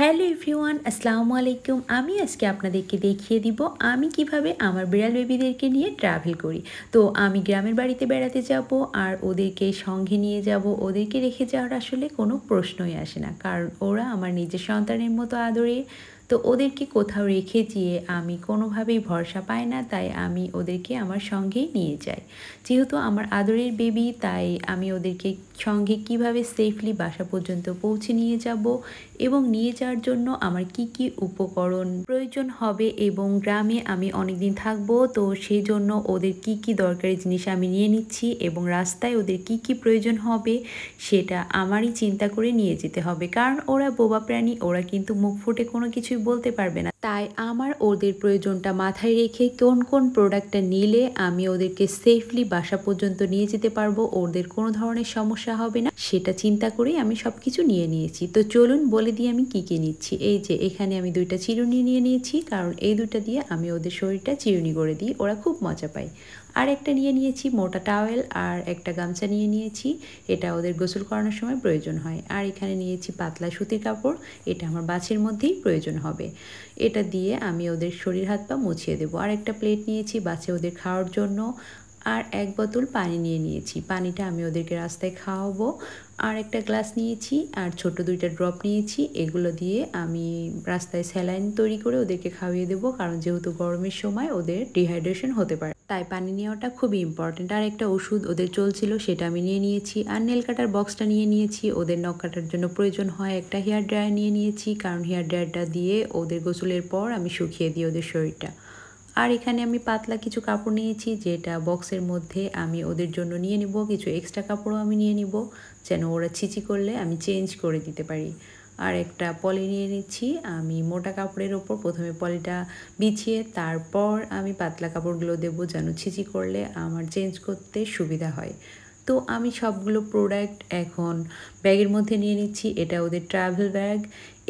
Hello everyone, আসসালামু আলাইকুম। আমি আজকে আপনাদেরকে দেখিয়ে দিব আমি কীভাবে আমার বিড়াল বেবিদেরকে নিয়ে ট্রাভেল করি। তো আমি গ্রামের বাড়িতে বেড়াতে যাব আর ওদেরকে সঙ্গে নিয়ে যাব। ওদেরকে রেখে যাওয়ার আসলে কোনো প্রশ্নই আসে না। কারণ ওরা আমার নিজের সন্তানের মতো আদরে তো ওদেরকে কোথাও রেখে যেয়ে আমি কোনোভাবেই ভরসা পাই না, তাই আমি ওদেরকে আমার সঙ্গেই নিয়ে যাই। যেহেতু আমার আদরের বেবি তাই আমি ওদেরকে সঙ্গে কীভাবে সেফলি বাসা পর্যন্ত পৌঁছে নিয়ে যাব এবং নিয়ে যাওয়ার জন্য আমার কি কি উপকরণ প্রয়োজন হবে এবং গ্রামে আমি অনেক দিন থাকব, তো সেই জন্য ওদের কি কি দরকারি জিনিস আমি নিয়ে নিচ্ছি এবং রাস্তায় ওদের কি কি প্রয়োজন হবে সেটা আমারই চিন্তা করে নিয়ে যেতে হবে। কারণ ওরা বোবা প্রাণী, ওরা কিন্তু মুখ ফুটে কোনো কিছুই বলতে পারবে না। তাই আমার ওদের প্রয়োজনটা মাথায় রেখে কোন কোন প্রোডাক্টটা নিলে আমি ওদেরকে সেফলি বাসা পর্যন্ত নিয়ে যেতে পারব, ওদের কোনো ধরনের সমস্যা হবে না। সেটা চিন্তা করেই আমি সব কিছু নিয়ে নিয়েছি। তো চলুন বলে দিয়ে আমি কী কী নিচ্ছি। এই যে, এখানে আমি দুইটা চিরুনি নিয়ে নিয়েছি, কারণ এই দুইটা দিয়ে আমি ওদের শরীরটা চিরুনি করে দিই, ওরা খুব মজা পায়। আর একটা নিয়ে নিয়েছি, মোটা টাওয়েল আর একটা গামছা নিয়ে নিয়েছি, এটা ওদের গোসল করানোর সময় প্রয়োজন হয়। আর এখানে নিয়েছি পাতলা সুতির কাপড়, এটা আমার বাছের মধ্যেই প্রয়োজন হবে। এটা দিয়ে আমি ওদের শরীর হাত পা মুছিয়ে দেবো। আর একটা প্লেট নিয়েছি বাচ্চা ওদের খাওয়ার জন্য। আর এক বোতল পানি নিয়ে নিয়েছি। পানিটা আমি ওদেরকে রাস্তায় খাওয়াবো। আর একটা গ্লাস নিয়েছি। আর ছোট দুইটা ড্রপ নিয়েছি। এগুলো দিয়ে আমি রাস্তায় স্যালাইন তৈরি করে ওদেরকে খাওয়িয়ে দেবো। কারণ যেহেতু গরমের সময় ওদের ডিহাইড্রেশন হতে পারে। তাই পানি নেওয়াটা খুবই ইম্পর্টেন্ট আর একটা ওষুধ ওদের চলছিল, সেটা আমি নিয়ে নিয়েছি। আর নেল কাটার বক্সটা নিয়ে নিয়েছি। ওদের নখ কাটার জন্য প্রয়োজন হয় একটা হেয়ার ড্রায়ার নিয়ে নিয়েছি। কারণ হেয়ার ড্রায়ারটা দিয়ে ওদের গোসলের পর আমি শুকিয়ে দিই ওদের শরীরটা। আর এখানে আমি পাতলা কিছু কাপড় নিয়েছি, যেটা বক্সের মধ্যে আমি ওদের জন্য নিয়ে নিব। কিছু এক্সট্রা কাপড়ও আমি নিয়ে নিব, যেন ওরা ছিচি করলে আমি চেঞ্জ করে দিতে পারি। আর একটা পলি নিয়ে নিচ্ছি। আমি মোটা কাপড়ের ওপর প্রথমে পলিটা বিছিয়ে তারপর আমি পাতলা কাপড়গুলো দেবো যেন ছিচি করলে আমার চেঞ্জ করতে সুবিধা হয়। তো আমি সবগুলো প্রোডাক্ট এখন ব্যাগের মধ্যে নিয়ে নিচ্ছি। এটা ওদের ট্রাভেল ব্যাগ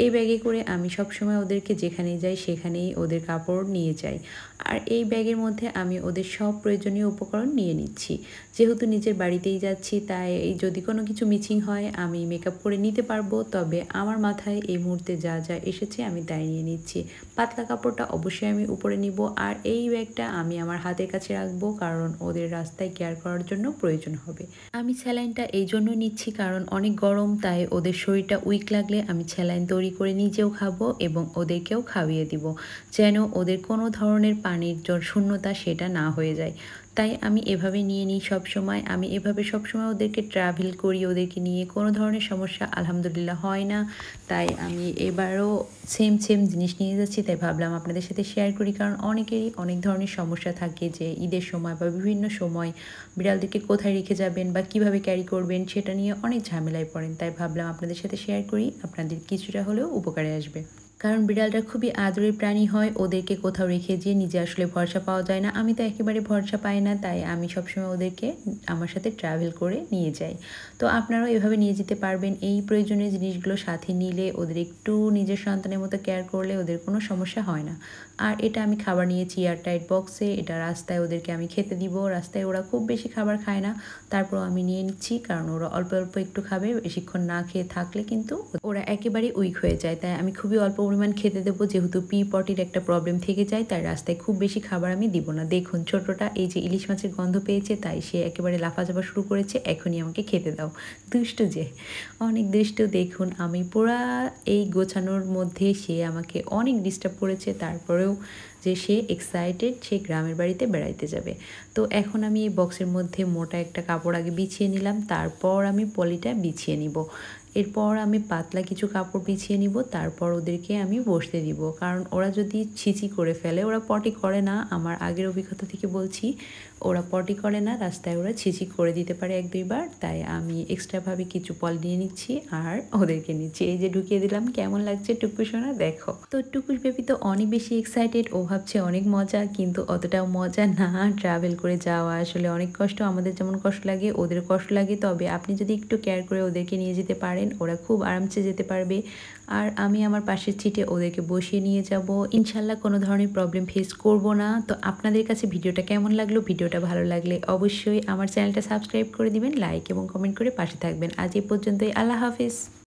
এই ব্যাগে করে আমি সবসময় ওদেরকে যেখানেই যাই, সেখানেই ওদের কাপড় নিয়ে যাই। আর এই ব্যাগের মধ্যে আমি ওদের সব প্রয়োজনীয় উপকরণ নিয়ে নিচ্ছি। যেহেতু নিজের বাড়িতেই যাচ্ছি, তাই যদি কোনো কিছু মিচিং হয়, আমি মেকআপ করে নিতে পারব। তবে আমার মাথায় এই মুহূর্তে যা যা এসেছে আমি তাই নিয়ে নিচ্ছি। পাতলা কাপড়টা অবশ্যই আমি উপরে নিব। আর এই ব্যাগটা আমি আমার হাতের কাছে রাখব, কারণ ওদের রাস্তায় কেয়ার করার জন্য প্রয়োজন হবে। আমি স্যালাইনটা এই জন্য নিচ্ছি, কারণ অনেক গরম, তাই ওদের শরীরটা উইক লাগলে আমি স্যালাইন তৈরি করে নিজেও খাব এবং ওদেরকেও খাইয়ে দিব। যেন ওদের কোনো ধরনের পানির জল শূন্যতা সেটা না হয়ে যায়। তাই আমি এভাবে নিয়ে নিই সব সময় আমি এভাবে সব সময় ওদেরকে ট্রাভেল করি, ওদেরকে নিয়ে কোনো ধরনের সমস্যা আলহামদুলিল্লাহ হয় না। তাই আমি এবারও সেম সেম জিনিস নিয়ে যাচ্ছি, তাই ভাবলাম আপনাদের সাথে শেয়ার করি। কারণ অনেকেরই অনেক ধরনের সমস্যা থাকে যে ঈদের সময় বা বিভিন্ন সময় বিড়ালদেরকে কোথায় রেখে যাবেন বা কীভাবে ক্যারি করবেন সেটা নিয়ে অনেক ঝামেলায় পড়েন। তাই ভাবলাম আপনাদের সাথে শেয়ার করি, আপনাদের কিছুটা হলেও উপকারে আসবে। কারণ বিড়ালটা খুবই আদরের প্রাণী হয়, ওদেরকে কোথাও রেখে যেয়ে নিজে আসলে ভরসা পাওয়া যায় না। আমি তো একেবারে ভরসা পাই না, তাই আমি সবসময় ওদেরকে আমার সাথে ট্রাভেল করে নিয়ে যাই। তো আপনারাও এভাবে নিয়ে যেতে পারবেন। এই প্রয়োজনীয় জিনিসগুলো সাথে নিলে, ওদের একটু নিজের সন্তানের মতো কেয়ার করলে ওদের কোনো সমস্যা হয় না। আর এটা আমি খাবার নিয়েছি এয়ারটাইট বক্সে এটা রাস্তায় ওদেরকে আমি খেতে দিব। রাস্তায় ওরা খুব বেশি খাবার খায় না তারপরও আমি নিয়ে নিচ্ছি, কারণ ওরা অল্প অল্প একটু খাবে, বেশিক্ষণ না খেয়ে থাকলে কিন্তু ওরা একেবারে উইক হয়ে যায়। তাই আমি খুবই অল্প পরিমাণ খেতে দেবো, যেহেতু পি পটির একটা প্রবলেম থেকে যায়, তাই রাস্তায় খুব বেশি খাবার আমি দিব না। দেখুন, ছোটটা এই যে ইলিশ মাছের গন্ধ পেয়েছে, তাই সে একেবারে লাফা লাফাচাপা শুরু করেছে, এখনই আমাকে খেতে দাও। দুষ্টু যে, অনেক দুষ্টু। দেখুন, আমি পুরা এই গোছানোর মধ্যে সে আমাকে অনেক ডিস্টার্ব করেছে, তারপরেও যে সে এক্সাইটেড সে গ্রামের বাড়িতে বেড়াইতে যাবে। তো এখন আমি এই বক্সের মধ্যে মোটা একটা কাপড় আগে বিছিয়ে নিলাম, তারপর আমি পলিটা বিছিয়ে নিব। এরপর আমি পাতলা কিছু কাপড় বিছিয়ে নিব, তারপর ওদেরকে আমি বসতে দিব। কারণ ওরা যদি ছিচি করে ফেলে, ওরা পটি করে না। আমার আগের অভিজ্ঞতা থেকে বলছি, ওরা পটি করে না, রাস্তায় ওরা ছিচি করে দিতে পারে এক দুইবার তাই আমি এক্সট্রাভাবে কিছু পল নিয়ে নিচ্ছি আর ওদেরকে নিচ্ছি। এই যে ঢুকিয়ে দিলাম, কেমন লাগছে টুকু সোনা? দেখো। তো টুকুস বেবি তো অনেক বেশি এক্সাইটেড ও ভাবছে অনেক মজা, কিন্তু অতটাও মজা না। ট্রাভেল করে যাওয়া আসলে অনেক কষ্ট। আমাদের যেমন কষ্ট লাগে ওদের কষ্ট লাগে। তবে আপনি যদি একটু কেয়ার করে ওদেরকে নিয়ে যেতে পারেন ওরা খুব আরামসে যেতে পারবে। আর আমি আমার পাশের ছিটে ওদেরকে বসিয়ে নিয়ে যাব। ইনশাল্লাহ কোনো ধরনের প্রবলেম ফেস করব না। তো আপনাদের কাছে ভিডিওটা কেমন লাগল? ভিডিওটা ভালো লাগলে অবশ্যই আমার চ্যানেলটা সাবস্ক্রাইব করে দিবেন লাইক এবং কমেন্ট করে পাশে থাকবেন। আজ এই পর্যন্তই। আল্লাহ হাফিজ।